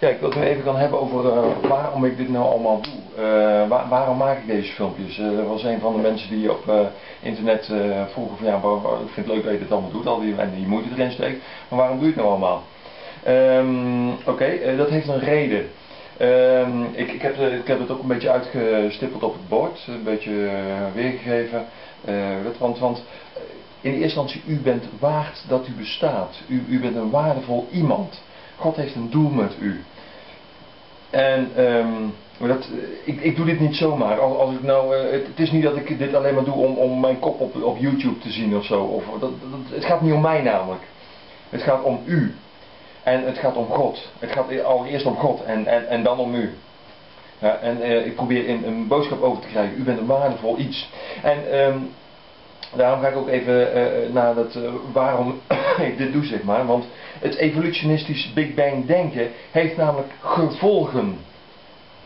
Ja, ik wil het even gaan hebben over uh, waarom ik dit nou allemaal doe. Waar, waarom maak ik deze filmpjes? Uh, er was een van de mensen die op internet vroegen van ja, ik vind het leuk dat je dit allemaal doet, al die, en die moeite erin steekt. Maar waarom doe je het nou allemaal? Um, Oké, dat heeft een reden. Um, ik, ik, heb, ik heb het ook een beetje uitgestippeld op het bord, een beetje weergegeven. want, want in eerste instantie, u bent waard dat u bestaat. U, u bent een waardevol iemand. God heeft een doel met u. En um, dat, ik, ik doe dit niet zomaar. Als, als ik nou, uh, het, is niet dat ik dit alleen maar doe om, om mijn kop op, op YouTube te zien of zo. Of, dat, het gaat niet om mij namelijk. Het gaat om u. En het gaat om God. Het gaat allereerst om God en, en, en dan om u. Ja, en uh, ik probeer een, een boodschap over te krijgen. U bent een waardevol iets. En um, Daarom ga ik ook even uh, naar dat, waarom ik dit doe, zeg maar. Want het evolutionistisch Big Bang denken heeft namelijk gevolgen.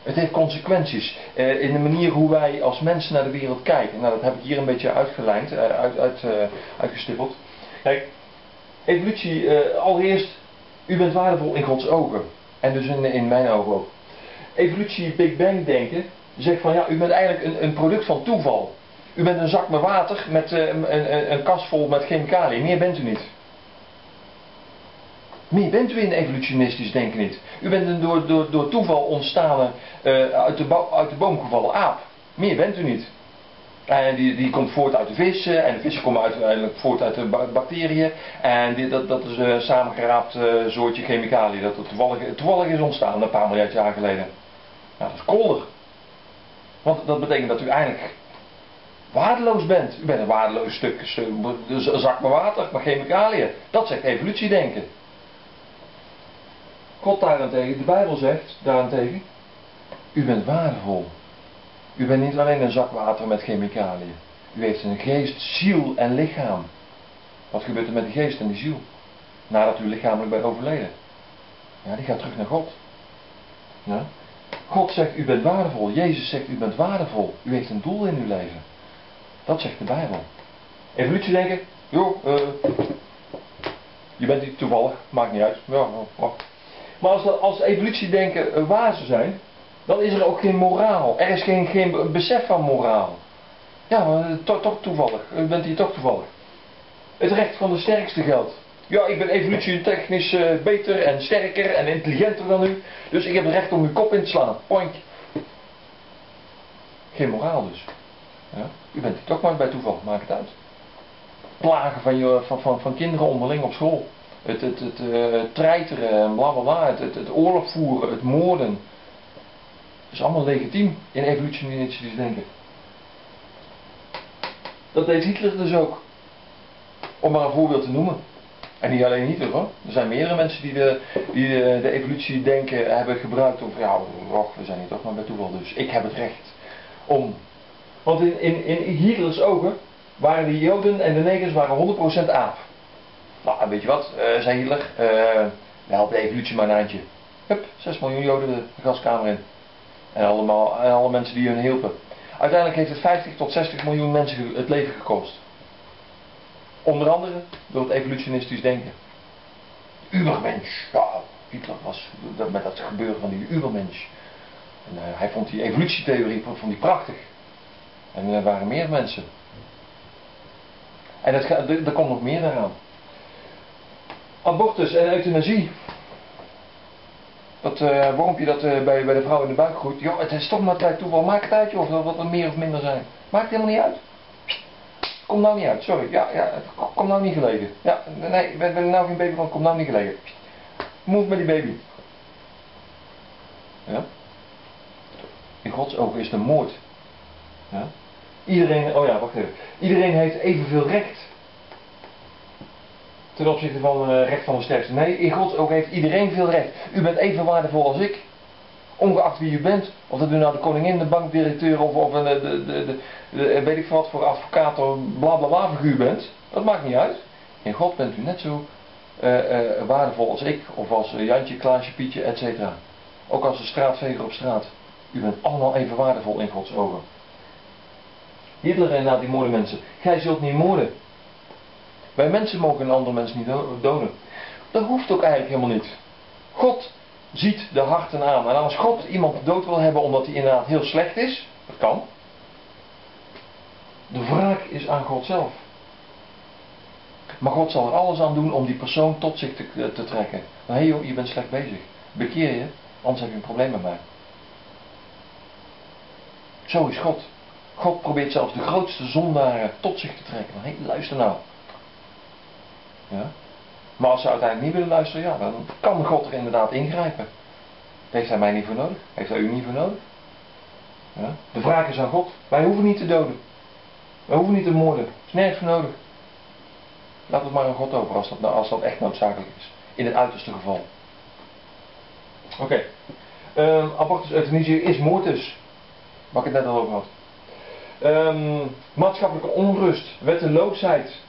Het heeft consequenties uh, in de manier hoe wij als mensen naar de wereld kijken. Nou, dat heb ik hier een beetje uitgelijnd, uit, uit, uitgestippeld. Kijk, evolutie, allereerst, u bent waardevol in Gods ogen. En dus in, in mijn ogen ook. Evolutie Big Bang denken zegt van ja, u bent eigenlijk een, een product van toeval. U bent een zak met water met een, een, een kast vol met chemicaliën. Meer bent u niet. Meer bent u in evolutionistisch denken niet. U bent een door, door, door toeval ontstane, uh, uit, de uit de boom gevallen aap. Meer bent u niet. En die, die komt voort uit de vissen. En de vissen komen uiteindelijk voort uit de bacteriën. En dat, is een samengeraapt uh, soortje chemicaliën. Dat toevallig, toevallig is ontstaan een paar miljard jaar geleden. Nou, dat is kolder. Want dat betekent dat u eigenlijk waardeloos bent. U bent een waardeloos stuk, een zak met water, met chemicaliën. Dat zegt evolutiedenken. God daarentegen, de Bijbel zegt daarentegen, u bent waardevol. U bent niet alleen een zak water met chemicaliën. U heeft een geest, ziel en lichaam. Wat gebeurt er met die geest en die ziel? Nadat u lichamelijk bent overleden. Ja, die gaat terug naar God. Ja? God zegt, u bent waardevol. Jezus zegt, u bent waardevol. U heeft een doel in uw leven. Dat zegt de Bijbel. Evolutie denken, joh, uh, je bent niet toevallig, maakt niet uit. Ja, wacht. Maar als, als evolutie denken uh, waar zou zijn, dan is er ook geen moraal. Er is geen, geen besef van moraal. Ja, maar uh, toch, toch toevallig. U bent hier toch toevallig. Het recht van de sterkste geldt. Ja, ik ben evolutietechnisch uh, beter en sterker en intelligenter dan u. Dus ik heb het recht om uw kop in te slaan. Point. Geen moraal dus. U bent er toch maar bij toeval, maakt het uit. Plagen van, je, van, van, van kinderen onderling op school. Het, uh, treiteren en bla bla bla. Het, het, oorlog voeren, het moorden. Dat is allemaal legitiem in evolutionistisch denken. Dat deed Hitler dus ook. Om maar een voorbeeld te noemen. En niet alleen Hitler hoor. Er zijn meerdere mensen die de, die de, evolutie denken hebben gebruikt van ja, we zijn hier toch maar bij toeval dus. Ik heb het recht om want in, in, in Hitlers ogen waren de Joden en de negers waren 100% aap. Nou, weet je wat, uh, zei Hitler, we helpen de evolutie maar een eindje. Hup, 6 miljoen Joden de gaskamer in. En, allemaal, alle mensen die hun hielpen. Uiteindelijk heeft het 50 tot 60 miljoen mensen het leven gekost. Onder andere door het evolutionistisch denken. Ubermensch. Ja, Hitler was met dat gebeuren van die Ubermensch. En hij vond die evolutietheorie vond die prachtig. En er waren meer mensen. En er komt nog meer eraan. Abortus en euthanasie. Dat uh, wormpje dat uh, bij, bij de vrouw in de buik groeit. Joh, het is toch maar tijd toeval. Maak het uit of wat er meer of minder zijn. Maakt helemaal niet uit. Kom nou niet uit, sorry. Ja, ja, kom nou niet gelegen. Ja, nee, ben, ben nou geen baby van, kom nou niet gelegen. Move met die baby. In Gods ogen is een moord. Iedereen, oh ja, wacht even. Iedereen heeft evenveel recht. Ten opzichte van uh, recht van de sterkste. Nee, in Gods ogen heeft iedereen veel recht. U bent even waardevol als ik. Ongeacht wie u bent. Of dat u nou de koningin, de bankdirecteur of, een, de, de, de, de, weet ik wat voor advocaat of bla bla bla figuur bent. Dat maakt niet uit. In God bent u net zo uh, waardevol als ik. Of als Jantje, Klaasje, Pietje, etc. Ook als een straatveger op straat. U bent allemaal even waardevol in Gods ogen. Hitler en na die moorden mensen. Gij zult niet moorden. Wij mensen mogen een ander mens niet doden. Dat hoeft ook eigenlijk helemaal niet. God ziet de harten aan. En als God iemand dood wil hebben omdat hij inderdaad heel slecht is, dat kan. De wraak is aan God zelf. Maar God zal er alles aan doen om die persoon tot zich te, eh, te trekken. Maar hé joh, je bent slecht bezig. Bekeer je, anders heb je een probleem met mij. Zo is God. God probeert zelfs de grootste zondaren tot zich te trekken. Hé, luister nou. Ja? Maar als ze uiteindelijk niet willen luisteren, ja, dan kan God er inderdaad ingrijpen. Heeft hij mij niet voor nodig? Heeft hij u niet voor nodig? Ja? De vraag is aan God. Wij hoeven niet te doden. Wij hoeven niet te moorden. Er is nergens voor nodig. Laat het maar aan God over als dat, nou- als dat echt noodzakelijk is. In het uiterste geval. Oké. Okay. Um, abortus euthanasie is moord dus. Wat ik net al over had. Um, maatschappelijke onrust, wetteloosheid.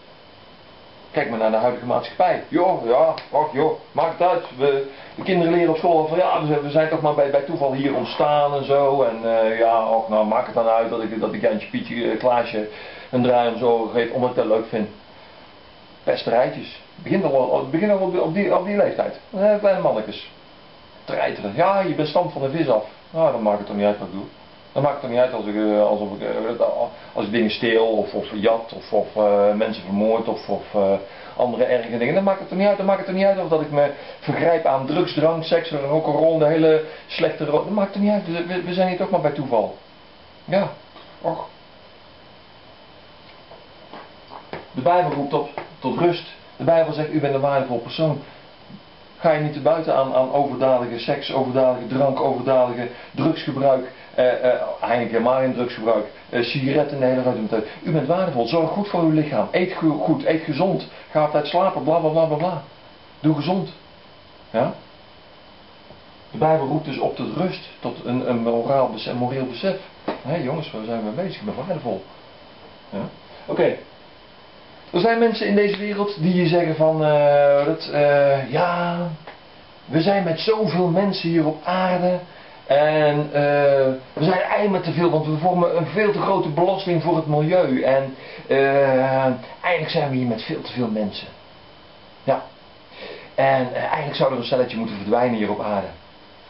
Kijk maar naar de huidige maatschappij. Joh, ja, och joh, maakt uit. We, de kinderen leren op school van ja, we zijn toch maar bij, bij toeval hier ontstaan en zo. En uh, ja, och, nou maakt het dan uit dat ik, dat ik Jantje, Pietje, uh, Klaasje een draai om zo geef, omdat ik dat leuk vind. Pesterijtjes. Begin al, begin al op, op, die, op die leeftijd. Eh, kleine mannetjes. Treiteren. Ja, je bent stam van de vis af. Nou, dan maakt het toch niet uit wat ik doe. Dan maakt het niet uit als ik, uh, alsof ik, uh, als ik dingen steel of, of jat of, of uh, mensen vermoord of, of andere erge dingen. Dan maakt het er niet uit. Dan maakt het er niet uit of dat ik me vergrijp aan drugs, drank, seks rol, de hele slechte rol. Dat maakt het niet uit. We, we, zijn hier toch maar bij toeval. Ja, och. De Bijbel roept op tot rust. De Bijbel zegt, u bent een waardevol persoon. Ga je niet te buiten aan, aan overdadige seks, overdadige drank, overdadige drugsgebruik. Uh, uh, eigenlijk helemaal geen drugsgebruik. Uh, sigaretten, de hele ruimte. U bent waardevol. Zorg goed voor uw lichaam. Eet goed, eet gezond. Ga altijd slapen, bla bla bla bla. Doe gezond. Ja? De Bijbel roept dus op tot rust, tot een, een moraal besef, moreel besef. Hé jongens, waar zijn we bezig? Ik ben waardevol. Ja? Oké. Er zijn mensen in deze wereld die je zeggen van, uh, dat, ja, we zijn met zoveel mensen hier op aarde en uh, we zijn eigenlijk te veel, want we vormen een veel te grote belasting voor het milieu en eigenlijk zijn we hier met veel te veel mensen. Ja. En eigenlijk zou er een stelletje moeten verdwijnen hier op aarde.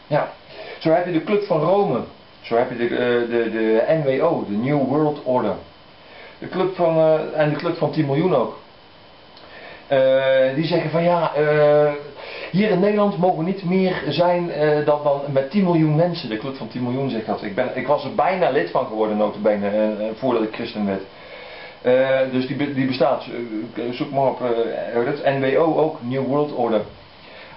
Ja. Zo heb je de Club van Rome. Zo heb je de, de, de NWO, de New World Order. De club van, uh, en de club van 10 miljoen ook. Uh, die zeggen van ja, uh, hier in Nederland mogen niet meer zijn dan, dan met 10 miljoen mensen. De club van 10 miljoen zegt dat. Ik, ben, ik was er bijna lid van geworden, notabene, voordat ik christen werd. dus die, die bestaat, zoek maar op, het NWO ook, New World Order.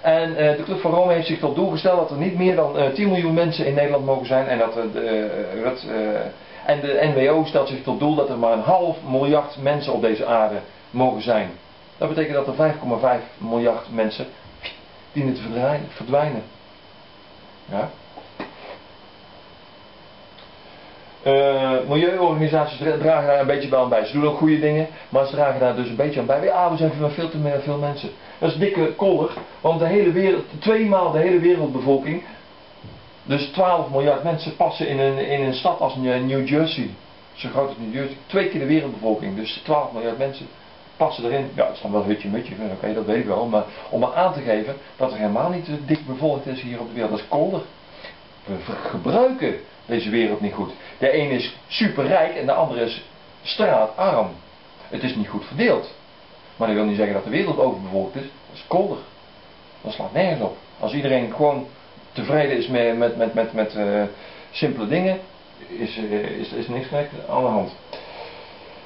En de Club van Rome heeft zich tot doel gesteld dat er niet meer dan 10 miljoen mensen in Nederland mogen zijn. En dat het en de NWO stelt zich tot doel dat er maar een half miljard mensen op deze aarde mogen zijn. Dat betekent dat er 5,5 miljard mensen dienen te verdwijnen. Ja? Uh, milieuorganisaties dragen daar een beetje bij aan bij. Ze doen ook goede dingen, maar ze dragen daar dus een beetje aan bij. Ja, we zijn veel te veel mensen. Dat is dikke kolder, want de hele wereld, tweemaal de hele wereldbevolking dus 12 miljard mensen passen in een, in een stad als New Jersey. Zo groot als New Jersey. Twee keer de wereldbevolking. Dus 12 miljard mensen passen erin. Ja, het is dan wel hutje mutje. Oké, dat weet ik wel. Maar om maar aan te geven dat er helemaal niet dik bevolkt is hier op de wereld. Dat is kolder. We gebruiken deze wereld niet goed. De een is superrijk en de andere is straatarm. Het is niet goed verdeeld. Maar dat wil niet zeggen dat de wereld overbevolkt is. Dat is kolder. Dat slaat nergens op. Als iedereen gewoon tevreden is met, met, met, met, met uh, simpele dingen, is, is, is niks gek aan de hand.